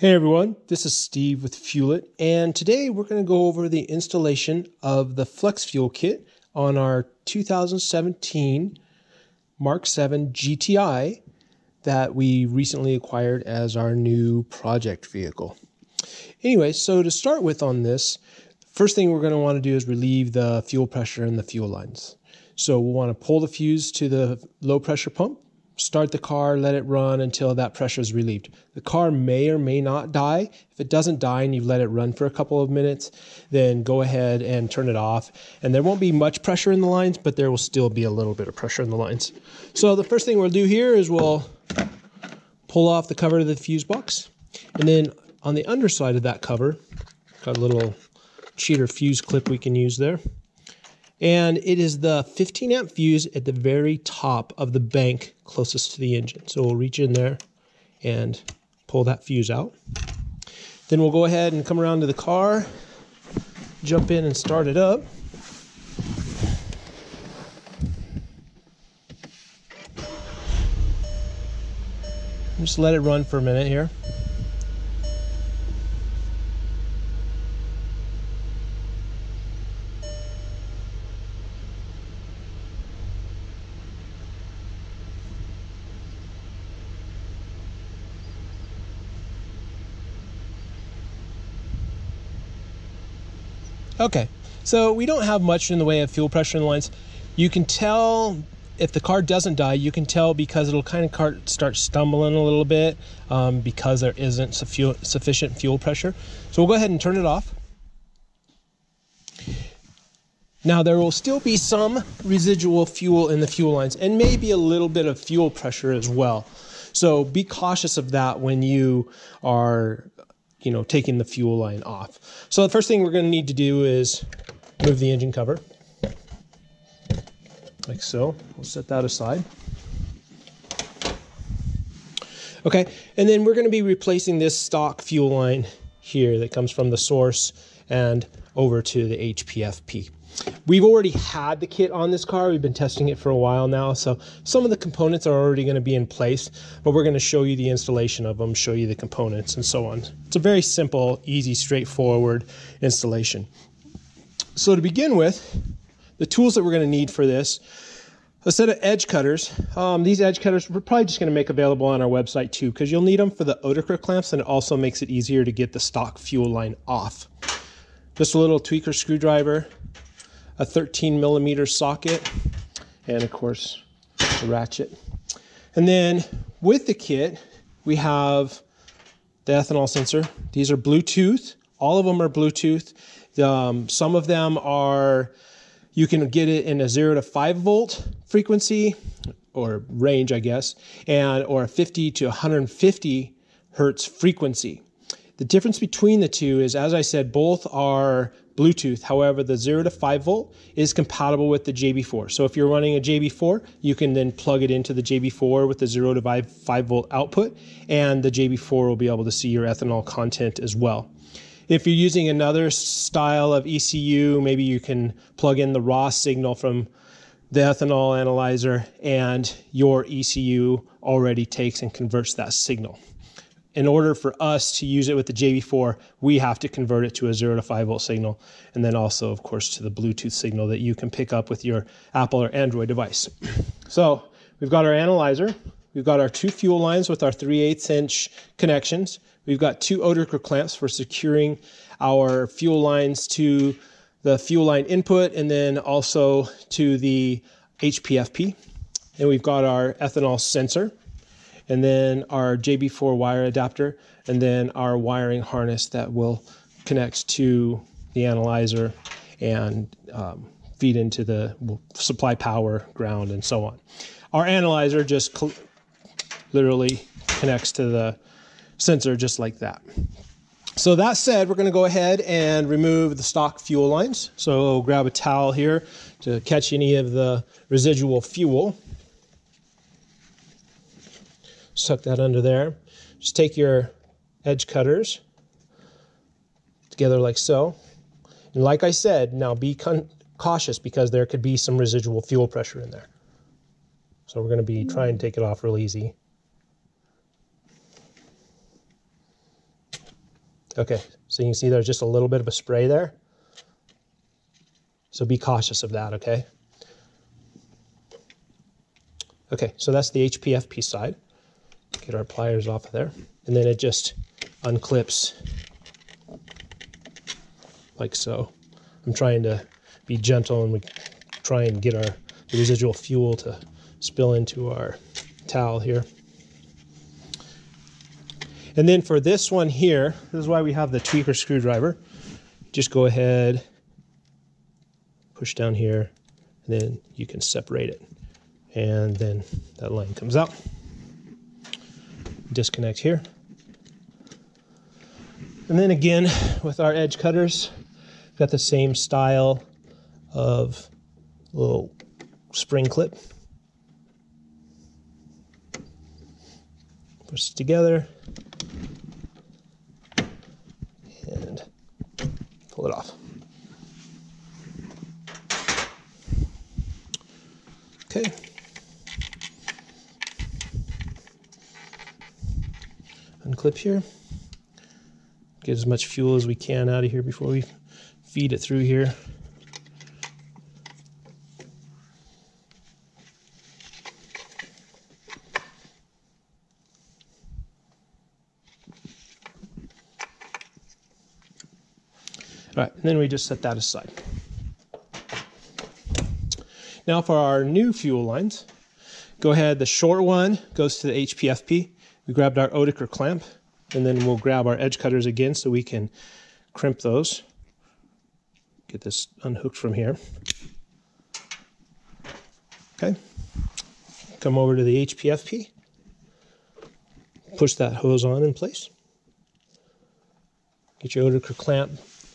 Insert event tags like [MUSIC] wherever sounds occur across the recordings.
Hey everyone, this is Steve with Fuel-It, and today we're going to go over the installation of the Flex Fuel kit on our 2017 Mark 7 GTI that we recently acquired as our new project vehicle. Anyway, so to start with on this, first thing we're going to want to do is relieve the fuel pressure in the fuel lines. So we'll want to pull the fuse to the low pressure pump start the car, let it run until that pressure is relieved. The car may or may not die. If it doesn't die and you've let it run for a couple of minutes, then go ahead and turn it off. And there won't be much pressure in the lines, but there will still be a little bit of pressure in the lines. So the first thing we'll do here is we'll pull off the cover of the fuse box. And then on the underside of that cover, got a little cheater fuse clip we can use there and it is the 15 amp fuse at the very top of the bank closest to the engine. So we'll reach in there and pull that fuse out. Then we'll go ahead and come around to the car, jump in and start it up. Just let it run for a minute here. Okay, so we don't have much in the way of fuel pressure in the lines. You can tell if the car doesn't die, you can tell because it'll kind of start stumbling a little bit um, because there isn't sufficient fuel pressure. So we'll go ahead and turn it off. Now there will still be some residual fuel in the fuel lines and maybe a little bit of fuel pressure as well. So be cautious of that when you are you know, taking the fuel line off. So the first thing we're going to need to do is move the engine cover. Like so. We'll set that aside. Okay, and then we're going to be replacing this stock fuel line here that comes from the source and over to the HPFP. We've already had the kit on this car. We've been testing it for a while now. So some of the components are already going to be in place, but we're going to show you the installation of them, show you the components and so on. It's a very simple, easy, straightforward installation. So to begin with, the tools that we're going to need for this, a set of edge cutters. Um, these edge cutters we're probably just going to make available on our website too because you'll need them for the Oetiker clamps and it also makes it easier to get the stock fuel line off. Just a little tweaker screwdriver, a 13 millimeter socket, and of course, the ratchet. And then with the kit, we have the ethanol sensor. These are Bluetooth. All of them are Bluetooth. Um, some of them are, you can get it in a zero to five volt frequency or range, I guess, and or a 50 to 150 hertz frequency. The difference between the two is, as I said, both are Bluetooth. However, the 0 to 5 volt is compatible with the JB4. So if you're running a JB4, you can then plug it into the JB4 with the 0 to 5, 5 volt output, and the JB4 will be able to see your ethanol content as well. If you're using another style of ECU, maybe you can plug in the raw signal from the ethanol analyzer, and your ECU already takes and converts that signal in order for us to use it with the JB4, we have to convert it to a 0 to 5 volt signal, and then also, of course, to the Bluetooth signal that you can pick up with your Apple or Android device. [CLEARS THROAT] So we've got our analyzer, we've got our two fuel lines with our 3 8 inch connections, we've got two Oetiker clamps for securing our fuel lines to the fuel line input and then also to the HPFP. And we've got our ethanol sensor and then our JB4 wire adapter, and then our wiring harness that will connect to the analyzer and um, feed into the supply power, ground, and so on. Our analyzer just cl- literally connects to the sensor just like that. So that said, we're going to go ahead and remove the stock fuel lines. So grab a towel here to catch any of the residual fuel tuck that under there. Just take your edge cutters together like so. And like I said, now be cautious because there could be some residual fuel pressure in there. So we're going to be trying to take it off real easy. Okay, so you can see there's just a little bit of a spray there. So be cautious of that, okay? Okay, so that's the HPFP side. Get our pliers off of there. And then it just unclips like so. I'm trying to be gentle and we try and get our residual fuel to spill into our towel here. And then for this one here, this is why we have the tweaker screwdriver. Just go ahead, push down here, and then you can separate it. And then that line comes out. Disconnect here. And then again, with our edge cutters, got the same style of little spring clip. Push it together and pull it off. Okay. Unclip here. Get as much fuel as we can out of here before we feed it through here. All right, and then we just set that aside. Now for our new fuel lines, go ahead, the short one goes to the HPFP. We grabbed our Oetiker clamp, and then we'll grab our edge cutters again so we can crimp those. Get this unhooked from here. Okay, come over to the HPFP, push that hose on in place. Get your Oetiker clamp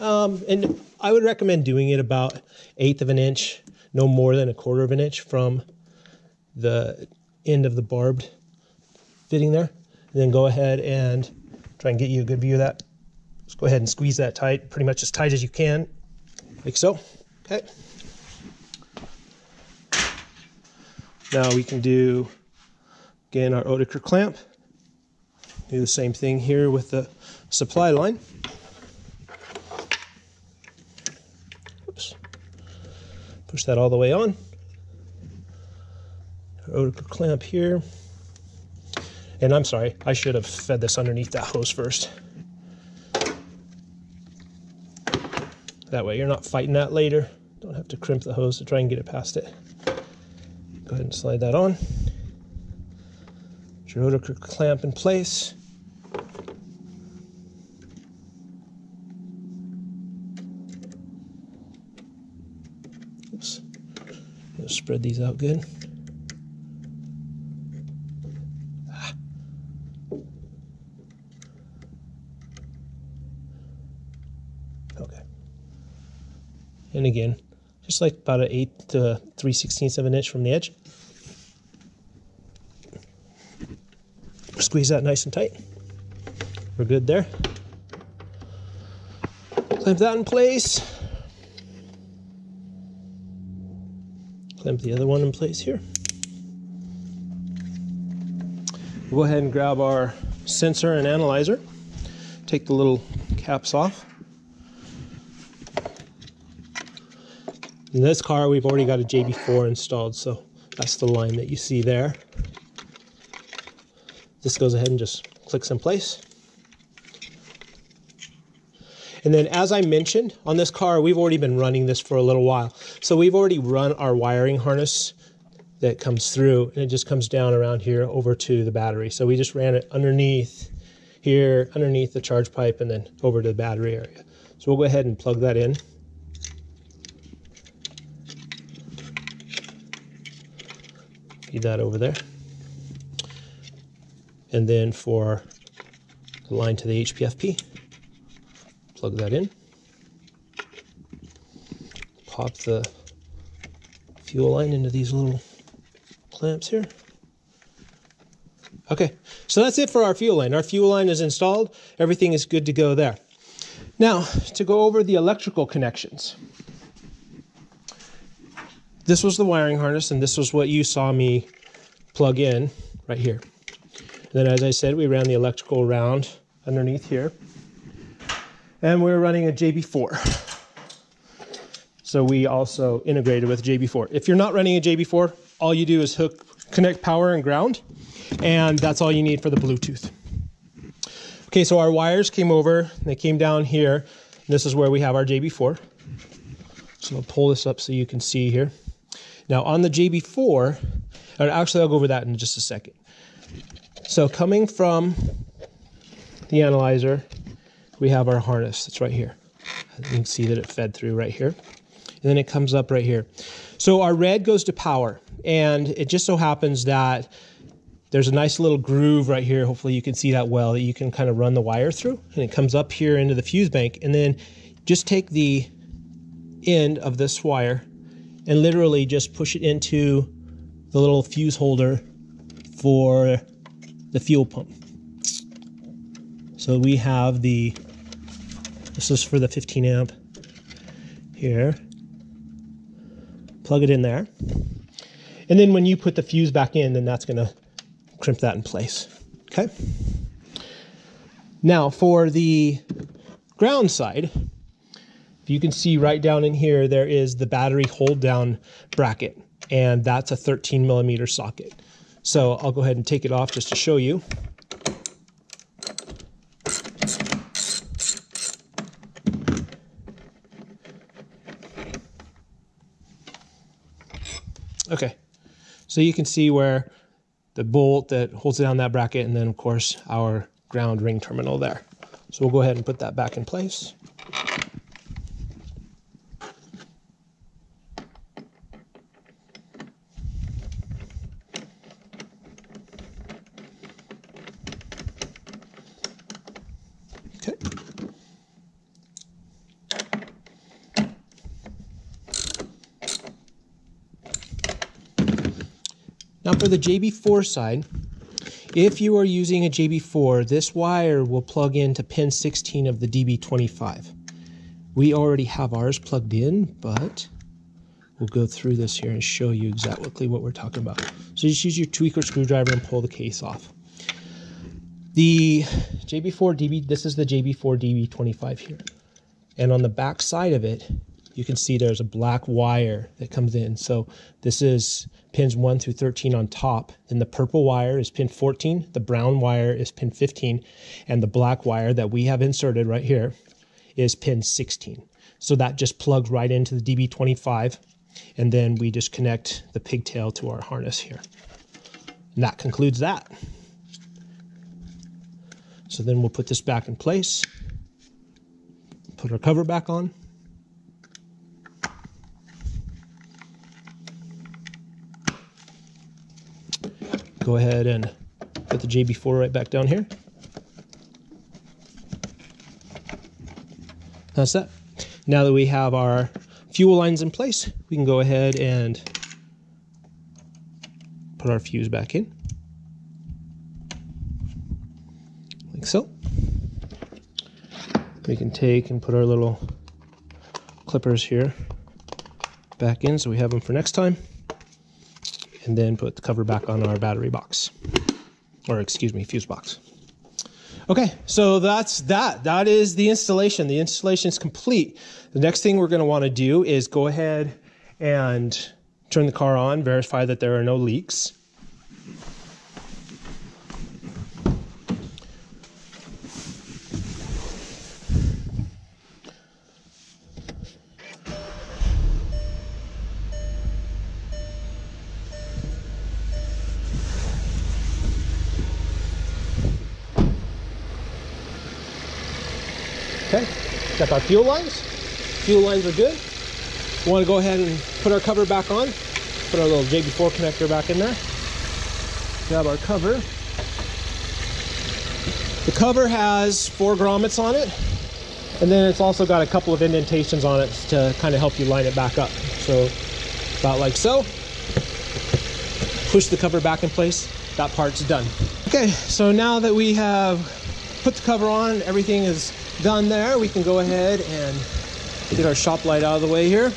um, and I would recommend doing it about eighth of an inch, no more than a quarter of an inch from the end of the barbed fitting there. And then go ahead and try and get you a good view of that. Just go ahead and squeeze that tight, pretty much as tight as you can, like so. Okay. Now we can do, again, our Oetiker clamp. Do the same thing here with the supply line. Oops. Push that all the way on. Oetiker clamp here. And I'm sorry, I should have fed this underneath that hose first. That way you're not fighting that later. Don't have to crimp the hose to try and get it past it. Go ahead and slide that on. Put your Oetiker clamp in place. Oops. spread these out good. And again, just like about an 8 to 3 16ths of an inch from the edge. Squeeze that nice and tight. We're good there. Clamp that in place. Clamp the other one in place here. Go ahead and grab our sensor and analyzer. Take the little caps off. In this car, we've already got a JB4 installed, so that's the line that you see there. This goes ahead and just clicks in place. And then as I mentioned, on this car, we've already been running this for a little while. So we've already run our wiring harness that comes through and it just comes down around here over to the battery. So we just ran it underneath here, underneath the charge pipe and then over to the battery area. So we'll go ahead and plug that in. Feed that over there. And then for the line to the HPFP, plug that in. Pop the fuel line into these little clamps here. Okay, so that's it for our fuel line. Our fuel line is installed. Everything is good to go there. Now, to go over the electrical connections. This was the wiring harness, and this was what you saw me plug in right here. And then, as I said, we ran the electrical around underneath here. and we're running a JB4. So we also integrated with JB4. If you're not running a JB4, all you do is hook, connect power and ground, and that's all you need for the Bluetooth. Okay, so our wires came over, they came down here. This is where we have our JB4. So I'll pull this up so you can see here. Now on the JB4, uh, actually I'll go over that in just a second. So coming from the analyzer, we have our harness that's right here. You can see that it fed through right here. And then it comes up right here. So our red goes to power. And it just so happens that there's a nice little groove right here. Hopefully you can see that well that you can kind of run the wire through. And it comes up here into the fuse bank. And then just take the end of this wire and literally just push it into the little fuse holder for the fuel pump. So we have the, this is for the 15 amp here. Plug it in there. And then when you put the fuse back in, then that's gonna crimp that in place, okay? Now for the ground side, you can see right down in here, there is the battery hold down bracket, and that's a 13 millimeter socket. So I'll go ahead and take it off just to show you. Okay, so you can see where the bolt that holds down that bracket and then of course our ground ring terminal there. So we'll go ahead and put that back in place. Now for the JB4 side, if you are using a JB4, this wire will plug into pin 16 of the DB25. We already have ours plugged in, but we'll go through this here and show you exactly what we're talking about. So just use your tweaker screwdriver and pull the case off. The JB4 DB, this is the JB4 DB25 here. And on the back side of it, you can see there's a black wire that comes in. So this is pins 1 through 13 on top. Then the purple wire is pin 14, the brown wire is pin 15, and the black wire that we have inserted right here is pin 16. So that just plugs right into the DB25, and then we just connect the pigtail to our harness here. And that concludes that. So then we'll put this back in place, put our cover back on. Go ahead and put the JB4 right back down here. That's that. Now that we have our fuel lines in place, we can go ahead and put our fuse back in. Like so. We can take and put our little clippers here back in so we have them for next time and then put the cover back on our battery box, or excuse me, fuse box. Okay, so that's that. That is the installation. The installation is complete. The next thing we're going to want to do is go ahead and turn the car on, verify that there are no leaks. Our fuel lines. Fuel lines are good. We want to go ahead and put our cover back on. Put our little JB4 connector back in there. Grab our cover. The cover has four grommets on it. And then it's also got a couple of indentations on it to kind of help you line it back up. So about like so. Push the cover back in place. That part's done. Okay, so now that we have put the cover on, everything is done there, we can go ahead and get our shop light out of the way here.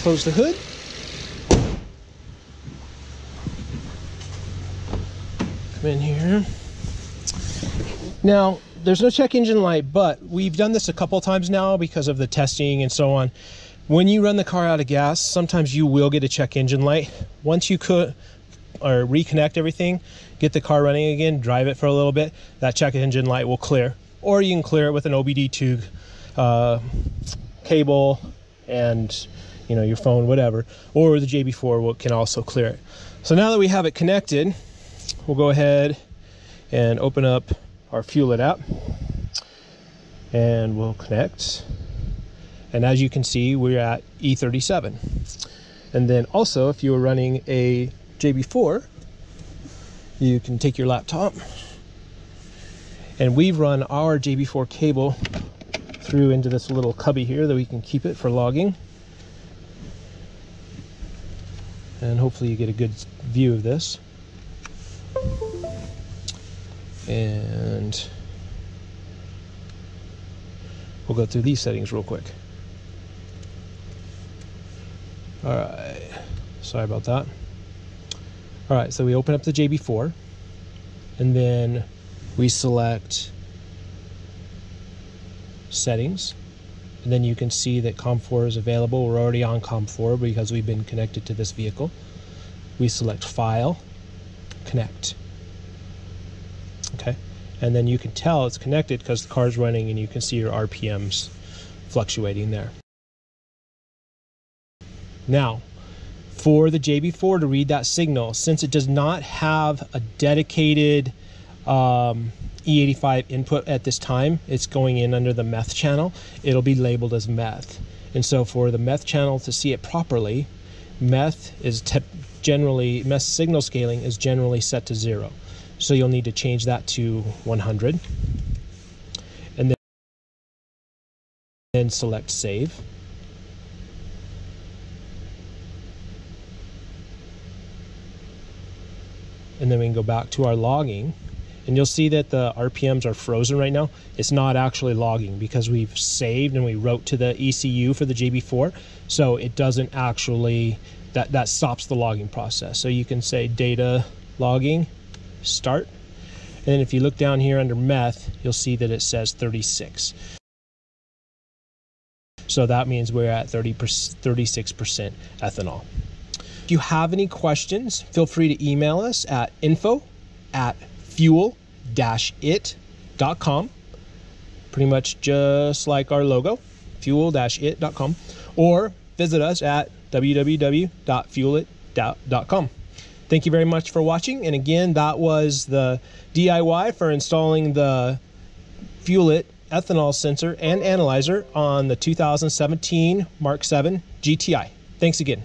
close the hood. Come in here. Now, there's no check engine light, but we've done this a couple times now because of the testing and so on. When you run the car out of gas, sometimes you will get a check engine light. Once you could or reconnect everything, get the car running again, drive it for a little bit, that check engine light will clear. Or you can clear it with an OBD2 uh, cable and you know your phone, whatever. Or the JB4 will can also clear it. So now that we have it connected, we'll go ahead and open up our Fuel-It app and we'll connect. And as you can see, we're at E37. And then also, if you were running a JB4, you can take your laptop and we've run our JB4 cable through into this little cubby here that we can keep it for logging. And hopefully you get a good view of this. And we'll go through these settings real quick. All right, sorry about that. All right, so we open up the JB4 and then we select settings and then you can see that COM4 is available. We're already on COM4 because we've been connected to this vehicle. We select File, Connect. Okay, and then you can tell it's connected because the car is running and you can see your RPMs fluctuating there. Now, for the JB4 to read that signal, since it does not have a dedicated um, E85 input at this time, it's going in under the meth channel, it'll be labeled as meth. And so for the meth channel to see it properly, meth is generally, meth signal scaling is generally set to zero. So you'll need to change that to 100. And then select save. And then we can go back to our logging and you'll see that the RPMs are frozen right now. It's not actually logging because we've saved and we wrote to the ECU for the JB4. So it doesn't actually, that, that stops the logging process. So you can say data logging start. And then if you look down here under meth, you'll see that it says 36. So that means we're at 30 36% ethanol. If you have any questions, feel free to email us at info at fuel-it.com. Pretty much just like our logo, fuel-it.com. Or visit us at www.fuelit.com. Thank you very much for watching. And again, that was the DIY for installing the Fuel-It ethanol sensor and analyzer on the 2017 Mark 7 GTI. Thanks again.